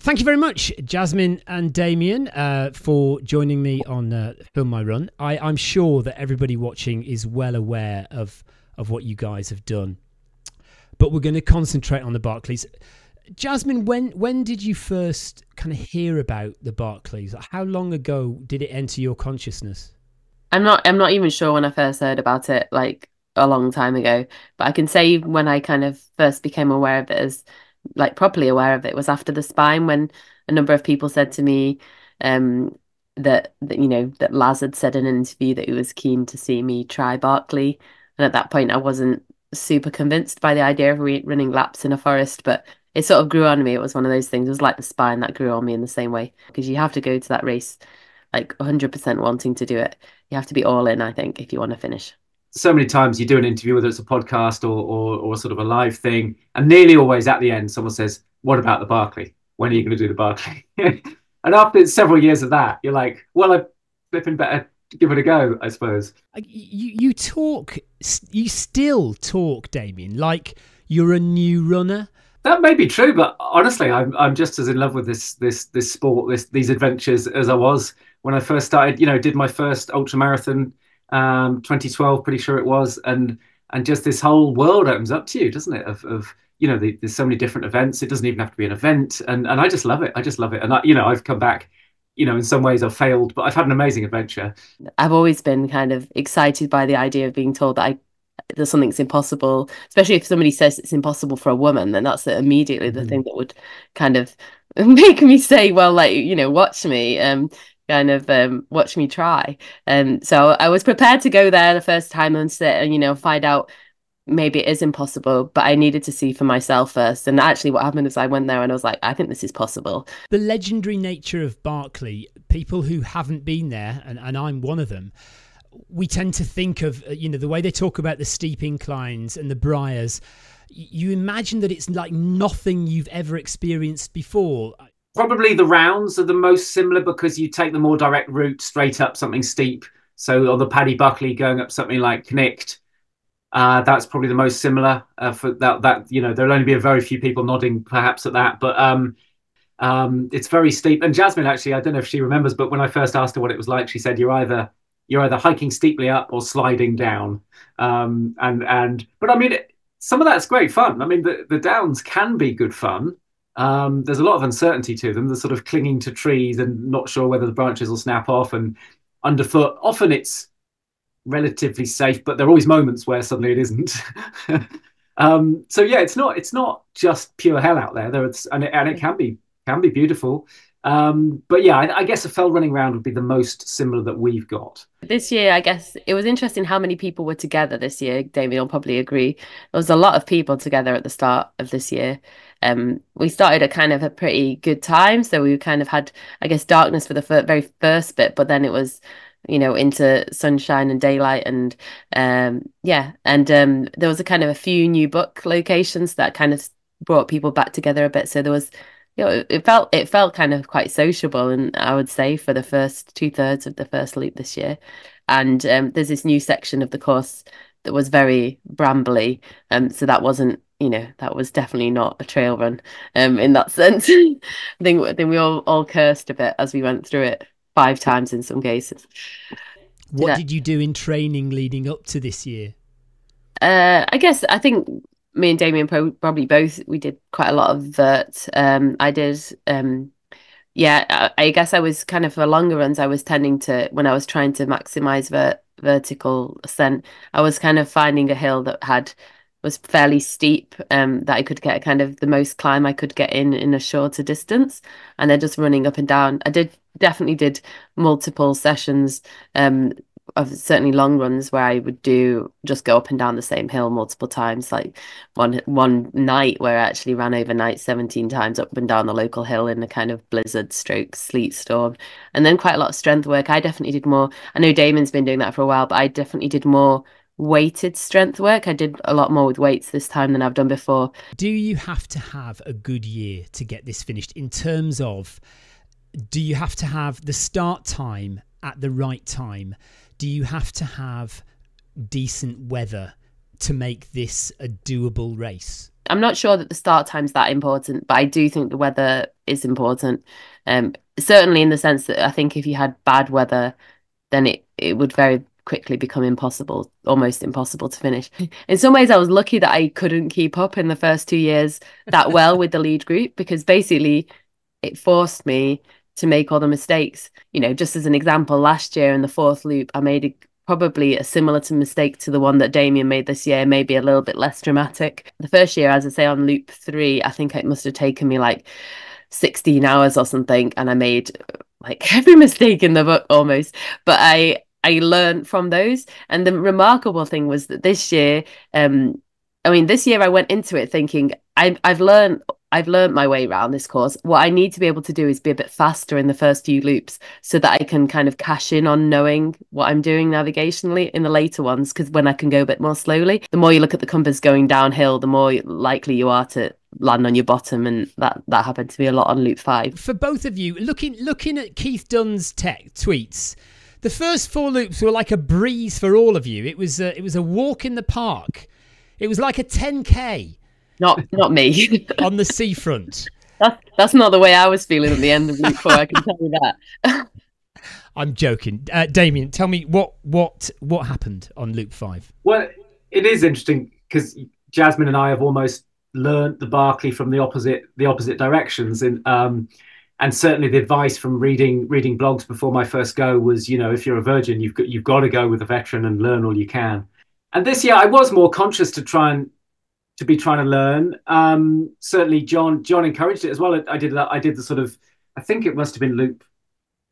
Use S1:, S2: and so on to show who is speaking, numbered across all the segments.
S1: Thank you very much, Jasmin and Damian, uh, for joining me on uh, Film My Run. I, I'm sure that everybody watching is well aware of of what you guys have done, but we're going to concentrate on the Barkley. Jasmin, when when did you first kind of hear about the Barkley? How long ago did it enter your consciousness?
S2: I'm not I'm not even sure when I first heard about it, like a long time ago. But I can say when I kind of first became aware of it as like properly aware of it was after the spine when a number of people said to me um, that, that you know that Laz had said in an interview that he was keen to see me try Barkley, and at that point I wasn't super convinced by the idea of re- running laps in a forest, but it sort of grew on me. It was one of those things. It was like the spine that grew on me in the same way because you have to go to that race like 100% wanting to do it. You have to be all in, I think, if you want to finish
S3: so many times you do an interview, whether it's a podcast or, or, or sort of a live thing, and nearly always at the end, someone says, "What about the Barkley? When are you going to do the Barkley?" and after several years of that, you're like, "Well, I flipping better give it a go, I suppose."
S1: You you talk, you still talk, Damian, like you're a new runner.
S3: That may be true, but honestly, I'm I'm just as in love with this this this sport, this these adventures as I was when I first started. You know, did my first ultra marathon um, 2012, pretty sure it was, and and just this whole world opens up to you, doesn't it? Of, of you know, the, there's so many different events. It doesn't even have to be an event, and and I just love it. I just love it, and I, you know, I've come back. You know, in some ways I've failed, but I've had an amazing adventure.
S2: I've always been kind of excited by the idea of being told that I there's something's impossible, especially if somebody says it's impossible for a woman, then that's immediately the mm. thing that would kind of make me say, well, like, you know, watch me. Um, kind of um, watch me try. And um, so I was prepared to go there the first time and sit and, you know, find out maybe it is impossible, but I needed to see for myself first. And actually, what happened is I went there and I was like, I think this is possible.
S1: The legendary nature of Barkley, people who haven't been there, and, and I'm one of them, we tend to think of, uh, you know, the way they talk about the steep inclines and the briars. You imagine that it's like nothing you've ever experienced before.
S3: Probably the rounds are the most similar because you take the more direct route straight up something steep. So on the Paddy Buckley going up something like Cnicht, uh, that's probably the most similar uh, for that. That you know there'll only be a very few people nodding perhaps at that, but um, um, it's very steep. And Jasmin actually, I don't know if she remembers, but when I first asked her what it was like, she said you're either you're either hiking steeply up or sliding down. Um, and and but I mean, some of that's great fun. I mean, the the downs can be good fun. Um, there's a lot of uncertainty to them. The sort of clinging to trees and not sure whether the branches will snap off and underfoot. Often it's relatively safe, but there are always moments where suddenly it isn't. um, so yeah, it's not it's not just pure hell out there. There it's and it, and it can be can be beautiful. Um, but yeah, I, I, guess a fell running round would be the most similar that we've got.
S2: This year, I guess it was interesting how many people were together this year. Damian will probably agree. There was a lot of people together at the start of this year. Um, we started at kind of a pretty good time, so we kind of had, I guess, darkness for the fir- very first bit, but then it was you know into sunshine and daylight and um yeah and um there was a kind of a few new book locations that kind of brought people back together a bit so there was you know, it felt it felt kind of quite sociable, and I would say for the first two thirds of the first loop this year. And um, there's this new section of the course that was very brambly, um, so that wasn't you know that was definitely not a trail run um in that sense. I think I think we all all cursed a bit as we went through it five times in some cases.
S1: What did, did you do in training leading up to this year?
S2: Uh, I guess I think me and Damian probably both we did quite a lot of vert. Um, I did. Um, yeah, I, I, guess I was kind of for longer runs. I was tending to when I was trying to maximize vert, vertical ascent. I was kind of finding a hill that had was fairly steep um, that I could get kind of the most climb I could get in in a shorter distance and then just running up and down I did definitely did multiple sessions um, of certainly long runs where I would do just go up and down the same hill multiple times. Like one one night where I actually ran overnight 17 times up and down the local hill in a kind of blizzard stroke sleet storm. And then quite a lot of strength work. I definitely did more. I know Damian's been doing that for a while, but I definitely did more weighted strength work. I did a lot more with weights this time than I've done before.
S1: Do you have to have a good year to get this finished in terms of do you have to have the start time at the right time? Do you have to have decent weather to make this a doable race?
S2: I'm not sure that the start time's that important, but I do think the weather is important. Um, certainly in the sense that I think if you had bad weather, then it it would very quickly become impossible, almost impossible to finish. In some ways, I was lucky that I couldn't keep up in the first two years that well with the lead group because basically it forced me to make all the mistakes. You know, just as an example, last year in the fourth loop, I made a, probably a similar to mistake to the one that Damian made this year, maybe a little bit less dramatic. The first year, as I say, on loop three, I think it must have taken me like 16 hours or something, and I made like every mistake in the book almost. But I I learned from those. And the remarkable thing was that this year, um, I mean, this year I went into it thinking I, I've learned I've learned my way around this course. What I need to be able to do is be a bit faster in the first few loops so that I can kind of cash in on knowing what I'm doing navigationally in the later ones. Because when I can go a bit more slowly, the more you look at the compass going downhill, the more likely you are to land on your bottom. And that that happened to me a lot on loop five.
S1: For both of you, looking looking at Keith Dunn's tech tweets, the first four loops were like a breeze for all of you. It was a, it was a walk in the park. It was like a 10k.
S2: Not not me.
S1: on the seafront.
S2: That's that's not the way I was feeling at the end of loop four. I can tell you that.
S1: I'm joking, uh, Damian. Tell me what what what happened on loop five.
S3: Well, it is interesting because Jasmin and I have almost learned the Barkley from the opposite the opposite directions, and um, and certainly the advice from reading reading blogs before my first go was, you know, if you're a virgin, you've got you've got to go with a veteran and learn all you can. And this year, I was more conscious to try and to be trying to learn. Um, certainly, John John encouraged it as well. I did. I did the sort of. I think it must have been loop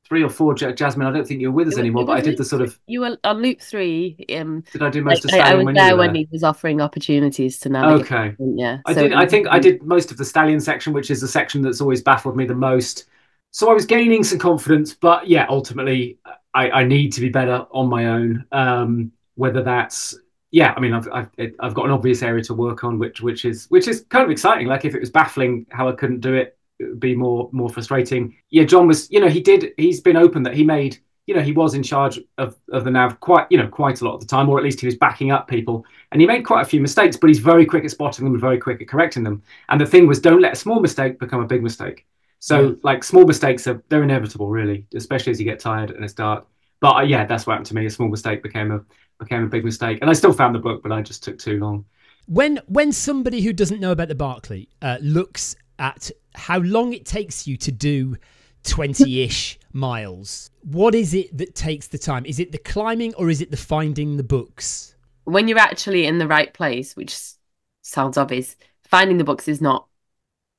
S3: three or four. Jasmin, I don't think you're with us anymore, but I did the sort of.
S2: You were on loop three. Um,
S3: did I do most
S2: like,
S3: of
S2: I, I was
S3: when
S2: there
S3: when
S2: he was offering opportunities to navigate.
S3: Okay.
S2: Yeah.
S3: I so did. I think I did most of the stallion section, which is the section that's always baffled me the most. So I was gaining some confidence, but yeah, ultimately, I, I need to be better on my own. Um, whether that's yeah, I mean, I've, I've I've got an obvious area to work on, which which is which is kind of exciting. Like if it was baffling how I couldn't do it, it would be more more frustrating. Yeah, John was, you know, he did. He's been open that he made, you know, he was in charge of of the nav quite, you know, quite a lot of the time, or at least he was backing up people, and he made quite a few mistakes. But he's very quick at spotting them and very quick at correcting them. And the thing was, don't let a small mistake become a big mistake. So like small mistakes are they're inevitable, really, especially as you get tired and it's dark. But uh, yeah, that's what happened to me. A small mistake became a became a big mistake, and I still found the book, but I just took too long.
S1: When when somebody who doesn't know about the Barkley uh, looks at how long it takes you to do 20-ish miles, what is it that takes the time? Is it the climbing or is it the finding the books?
S2: When you're actually in the right place, which sounds obvious, finding the books is not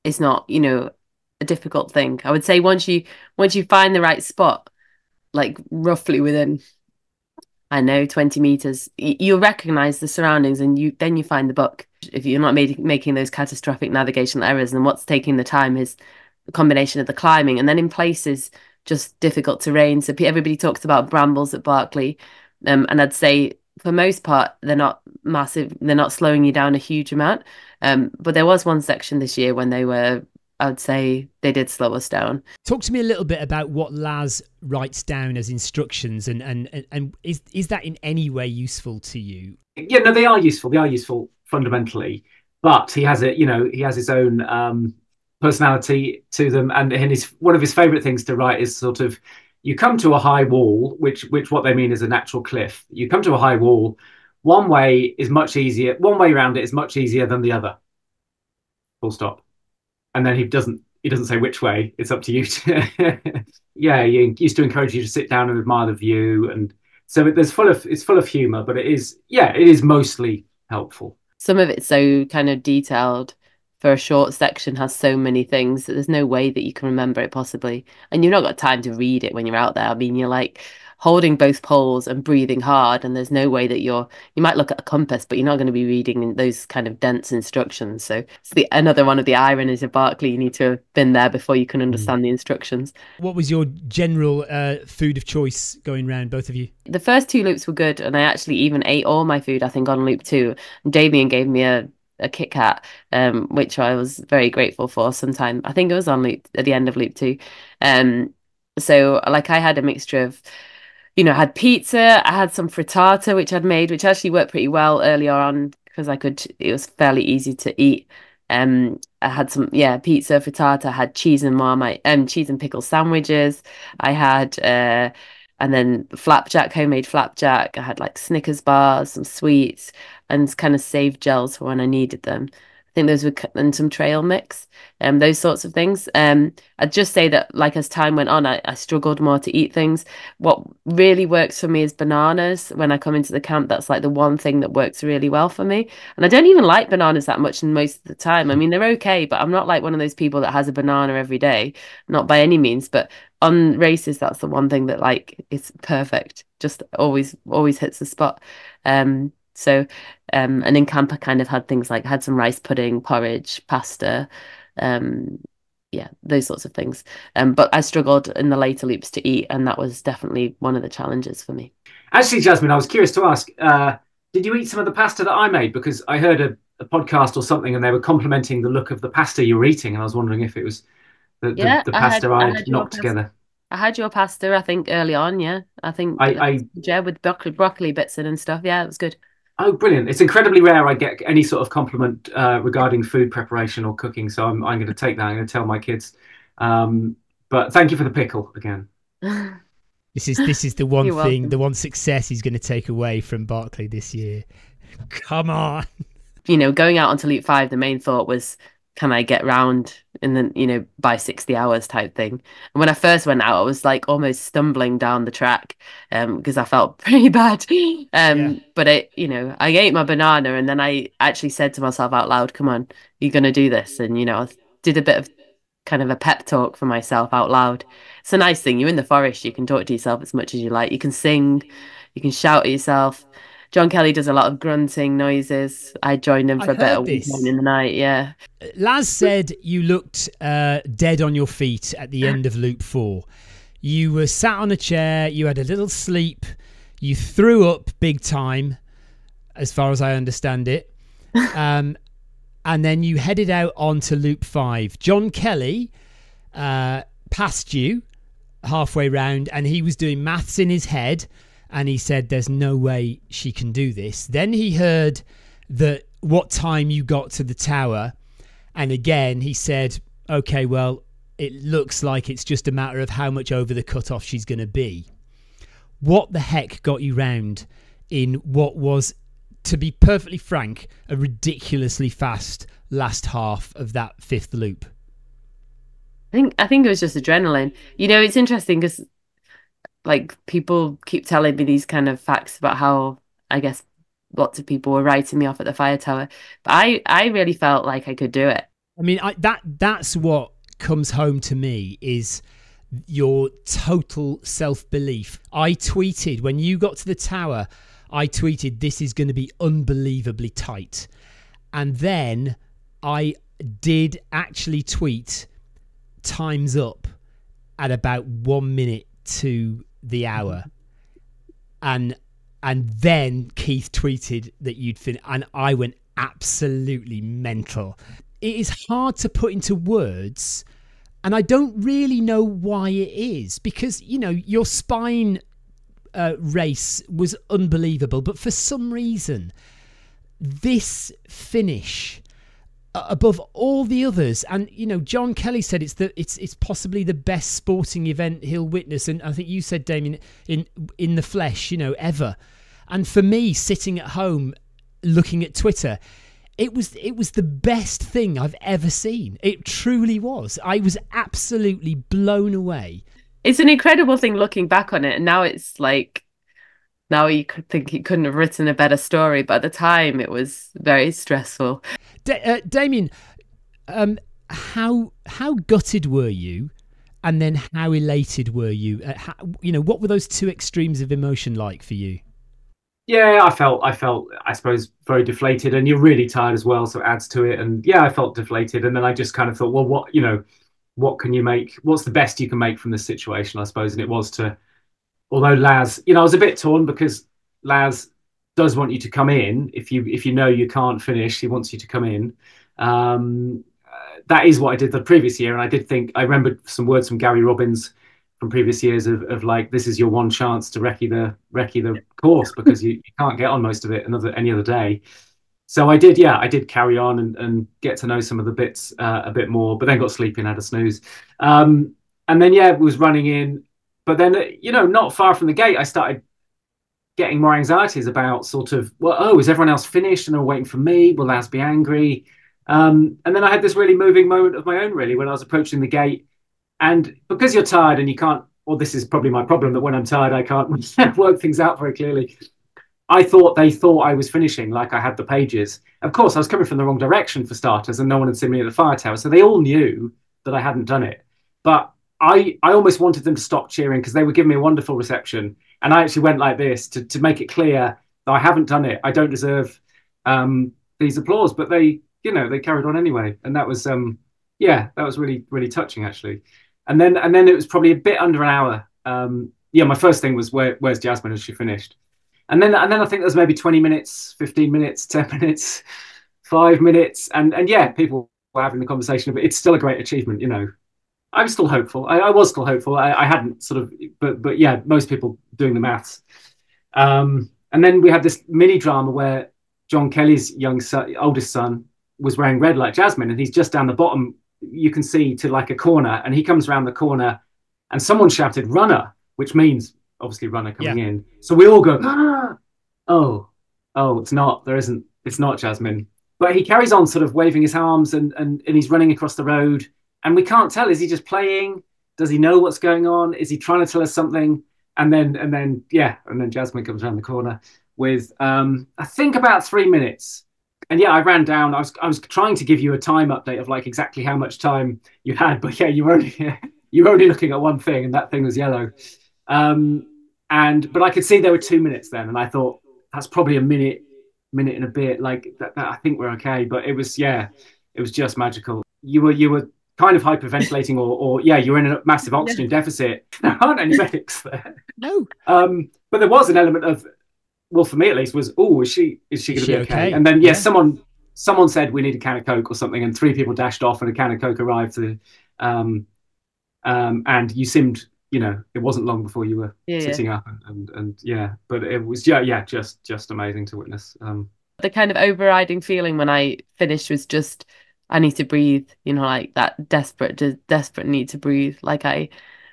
S2: is not you know a difficult thing. I would say once you once you find the right spot, like roughly within I know 20 meters, you'll recognize the surroundings and you then you find the book. If you're not made, making those catastrophic navigational errors, and what's taking the time is the combination of the climbing and then in places just difficult terrain. So everybody talks about brambles at Barkley, um, and I'd say for most part they're not massive. They're not slowing you down a huge amount. Um, but there was one section this year when they were I would say they did slow us down.
S1: Talk to me a little bit about what Laz writes down as instructions, and and and is is that in any way useful to you?
S3: Yeah, no, they are useful. They are useful fundamentally, but he has it. You know, he has his own um, personality to them, and, and his one of his favourite things to write is sort of you come to a high wall, which which what they mean is a natural cliff. You come to a high wall. One way is much easier. One way around it is much easier than the other. Full stop and then he doesn't he doesn't say which way. It's up to you. To yeah, he used to encourage you to sit down and admire the view, and so it, there's full of it's full of humor, but it is yeah, it is mostly helpful.
S2: Some of it's so kind of detailed for a short section has so many things that there's no way that you can remember it possibly, and you've not got time to read it when you're out there. I mean, you're like holding both poles and breathing hard and there's no way that you're you might look at a compass but you're not going to be reading those kind of dense instructions so it's the another one of the ironies of barkley you need to have been there before you can understand mm. the instructions
S1: what was your general uh, food of choice going round both of you
S2: the first two loops were good and i actually even ate all my food i think on loop two damian gave me a a Kit Kat, um, which I was very grateful for. Sometime I think it was on loop at the end of loop two, um, so like I had a mixture of you know, I had pizza, I had some frittata, which I'd made, which actually worked pretty well earlier on because I could, it was fairly easy to eat. Um, I had some, yeah, pizza, frittata. I had cheese and marmite, um, cheese and pickle sandwiches. I had, uh, and then flapjack, homemade flapjack. I had like Snickers bars, some sweets, and kind of saved gels for when I needed them. Think those were and some trail mix, um, those sorts of things. Um, I'd just say that like as time went on, I, I struggled more to eat things. What really works for me is bananas. When I come into the camp, that's like the one thing that works really well for me. And I don't even like bananas that much and most of the time. I mean, they're okay, but I'm not like one of those people that has a banana every day, not by any means. But on races, that's the one thing that like is perfect. Just always, always hits the spot. Um, so, um, and in camp, I kind of had things like had some rice pudding, porridge, pasta, um, yeah, those sorts of things. Um, but I struggled in the later loops to eat, and that was definitely one of the challenges for me.
S3: Actually, Jasmin, I was curious to ask: uh, Did you eat some of the pasta that I made? Because I heard a, a, podcast or something, and they were complimenting the look of the pasta you were eating, and I was wondering if it was the,
S2: yeah,
S3: the, the pasta I, had, I had knocked together.
S2: I had your pasta, I think, early on. Yeah, I think
S3: I, I
S2: yeah, with broccoli, broccoli bits in and stuff. Yeah, it was good.
S3: Oh, brilliant! It's incredibly rare I get any sort of compliment uh, regarding food preparation or cooking, so I'm I'm going to take that. I'm going to tell my kids. Um, but thank you for the pickle again.
S1: This is this is the one You're thing, welcome. the one success he's going to take away from Barkley this year. Come on.
S2: You know, going out onto Loop Five, the main thought was can I get round in the you know by 60 hours type thing? And when I first went out I was like almost stumbling down the track um because I felt pretty bad. Um yeah. but it you know I ate my banana and then I actually said to myself out loud come on you're gonna do this. And you know I did a bit of kind of a pep talk for myself out loud. It's a nice thing. You're in the forest you can talk to yourself as much as you like. You can sing you can shout at yourself John Kelly does a lot of grunting noises. I joined him for a bit of in the night. Yeah.
S1: Laz said you looked uh, dead on your feet at the end of loop four. You were sat on a chair. You had a little sleep. You threw up big time, as far as I understand it. Um, and then you headed out onto loop five. John Kelly uh, passed you halfway round, and he was doing maths in his head and he said, There's no way she can do this. Then he heard that what time you got to the tower. And again, he said, Okay, well, it looks like it's just a matter of how much over the cutoff she's going to be. What the heck got you round in what was, to be perfectly frank, a ridiculously fast last half of that fifth loop?
S2: I think I think it was just adrenaline. You know, it's interesting because like people keep telling me these kind of facts about how I guess lots of people were writing me off at the fire tower, but I I really felt like I could do it.
S1: I mean, I, that that's what comes home to me is your total self belief. I tweeted when you got to the tower. I tweeted, "This is going to be unbelievably tight," and then I did actually tweet times up at about one minute to the hour, and and then Keith tweeted that you'd fin, and I went absolutely mental. It is hard to put into words, and I don't really know why it is because you know your spine uh, race was unbelievable, but for some reason, this finish above all the others. And you know, John Kelly said it's the it's it's possibly the best sporting event he'll witness, and I think you said, Damian, in in the flesh, you know, ever. And for me, sitting at home looking at Twitter, it was it was the best thing I've ever seen. It truly was. I was absolutely blown away.
S2: It's an incredible thing looking back on it, and now it's like now you could think he couldn't have written a better story, but at the time it was very stressful.
S1: Da- uh, Damian, um, how how gutted were you, and then how elated were you? Uh, how, you know, what were those two extremes of emotion like for you?
S3: Yeah, I felt I felt I suppose very deflated, and you're really tired as well, so it adds to it. And yeah, I felt deflated, and then I just kind of thought, well, what you know, what can you make? What's the best you can make from this situation? I suppose, and it was to although Laz, you know, I was a bit torn because Laz does want you to come in if you if you know you can't finish. He wants you to come in. Um, that is what I did the previous year, and I did think I remembered some words from Gary Robbins from previous years of, of like this is your one chance to recce the recce the course because you, you can't get on most of it another any other day. so I did, yeah, I did carry on and, and get to know some of the bits uh, a bit more, but then got sleeping, and had a snooze. Um, and then, yeah, was running in. But then, uh, you know, not far from the gate, I started getting more anxieties about sort of, well, oh, is everyone else finished and are waiting for me? Will Laz be angry? Um, and then I had this really moving moment of my own, really, when I was approaching the gate. And because you're tired and you can't, or this is probably my problem that when I'm tired, I can't work things out very clearly. I thought they thought I was finishing, like I had the pages. Of course, I was coming from the wrong direction for starters, and no one had seen me at the fire tower, so they all knew that I hadn't done it. But I, I almost wanted them to stop cheering because they were giving me a wonderful reception, and I actually went like this to to make it clear that I haven't done it. I don't deserve um, these applause, but they, you know, they carried on anyway, and that was, um, yeah, that was really really touching actually. And then and then it was probably a bit under an hour. Um, yeah, my first thing was where, where's Jasmin? Has she finished? and then and then I think there's maybe 20 minutes, 15 minutes, 10 minutes, five minutes, and and yeah, people were having the conversation. But it's still a great achievement, you know. I'm still hopeful. I, I was still hopeful. I, I, hadn't sort of, but but yeah, most people doing the maths. Um, and then we had this mini drama where John Kelly's young son, oldest son was wearing red like Jasmin, and he's just down the bottom. You can see to like a corner, and he comes around the corner, and someone shouted "runner," which means obviously runner coming yeah. in. So we all go, ah! oh, oh, it's not. There isn't. It's not Jasmin. But he carries on, sort of waving his arms, and and and he's running across the road, and we can't tell. Is he just playing? Does he know what's going on? Is he trying to tell us something? And then and then yeah, and then Jasmin comes around the corner with um, I think about three minutes. And yeah, I ran down. I was I was trying to give you a time update of like exactly how much time you had, but yeah, you were only you were only looking at one thing, and that thing was yellow. Um, and but I could see there were two minutes then, and I thought that's probably a minute, minute and a bit. Like that, that, I think we're okay. But it was yeah, it was just magical. You were you were kind of hyperventilating, or or yeah, you're in a massive oxygen yeah. deficit. There aren't any medics there.
S1: No.
S3: Um, but there was an element of well, for me at least, was oh, is she is she going to be okay? okay? And then yes, yeah, someone someone said we need a can of coke or something, and three people dashed off, and a can of coke arrived to. Um, um, and you seemed you know, it wasn't long before you were yeah, sitting yeah. up and, and, and yeah, but it was yeah, yeah, just just amazing to witness. Um,
S2: the kind of overriding feeling when I finished was just I need to breathe, you know, like that desperate, desperate need to breathe. Like I,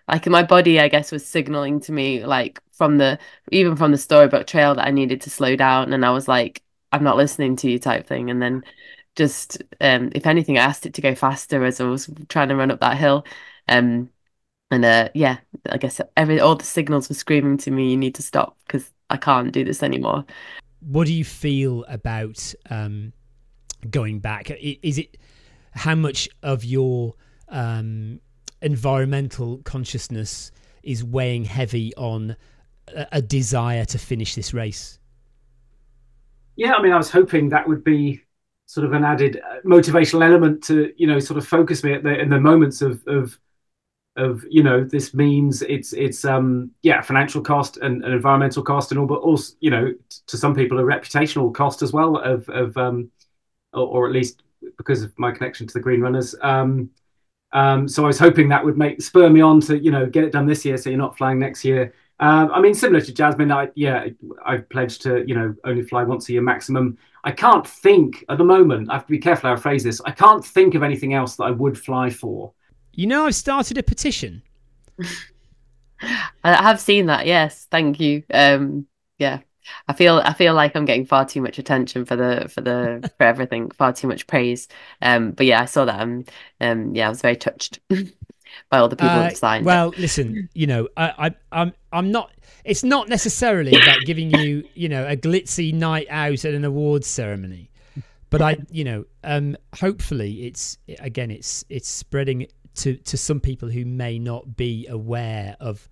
S2: like my body, I guess, was signaling to me, like from the even from the storybook trail, that I needed to slow down, and I was like, I'm not listening to you, type thing, and then just um, if anything, I asked it to go faster as I was trying to run up that hill. Um, and uh, yeah, I guess every all the signals were screaming to me, "You need to stop because I can't do this anymore."
S1: What do you feel about um, going back? Is it how much of your um, environmental consciousness is weighing heavy on a, a desire to finish this race?
S3: Yeah, I mean, I was hoping that would be sort of an added uh, motivational element to you know sort of focus me at the in the moments of of of you know this means it's it's um yeah financial cost and an environmental cost and all but also you know to some people a reputational cost as well of of um or, or, at least because of my connection to the green runners um um so i was hoping that would make spur me on to you know get it done this year so you're not flying next year um i mean similar to jasmin i yeah i've pledged to you know only fly once a year maximum i can't think at the moment i have to be careful how i phrase this i can't think of anything else that i would fly for
S1: you know, I've started a petition.
S2: I have seen that. Yes, thank you. Um, yeah, I feel I feel like I'm getting far too much attention for the for the for everything, far too much praise. Um, but yeah, I saw that. Um, um, yeah, I was very touched by all the people uh, that signed.
S1: Well, listen, you know, I, I I'm I'm not. It's not necessarily about giving you, you know, a glitzy night out at an awards ceremony but I, you know, um, hopefully it's again, it's it's spreading to to some people who may not be aware of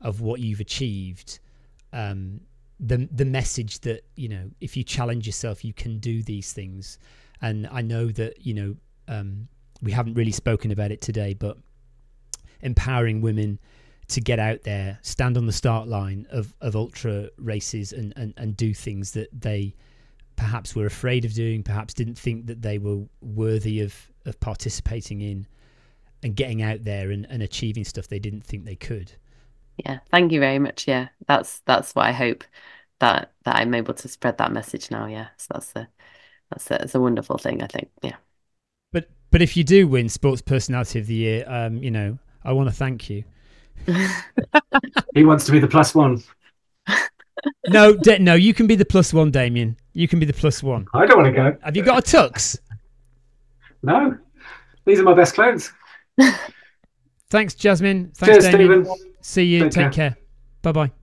S1: of what you've achieved um, the the message that you know if you challenge yourself you can do these things and i know that you know um, we haven't really spoken about it today but empowering women to get out there stand on the start line of, of ultra races and, and, and do things that they perhaps were afraid of doing perhaps didn't think that they were worthy of of participating in and getting out there and, and achieving stuff they didn't think they could.
S2: Yeah, thank you very much. Yeah, that's that's what I hope that that I'm able to spread that message now. Yeah, so that's the that's a, that's a wonderful thing. I think. Yeah.
S1: But but if you do win Sports Personality of the Year, um, you know, I want to thank you.
S3: he wants to be the plus one.
S1: no, de- no, you can be the plus one, Damian. You can be the plus one.
S3: I don't want to go.
S1: Have you got a tux?
S3: No, these are my best clothes.
S1: Thanks, Jasmin. Thanks,
S3: Cheers, Damian.
S1: See you.
S3: Take
S1: Take,
S3: care.
S1: care. Bye bye.